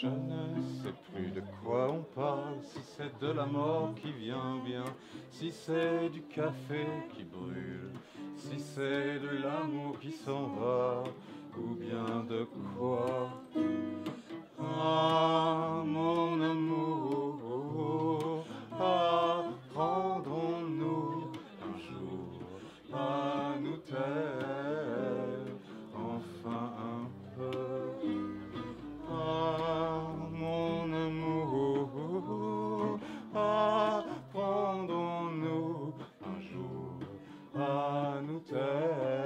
Je ne sais plus de quoi on parle, si c'est de la mort qui vient bien, si c'est du café qui brûle, si c'est de l'amour qui s'en va, ou bien de quoi. Ah, mon amour, apprendrons-nous un jour à nous taire, Anutera.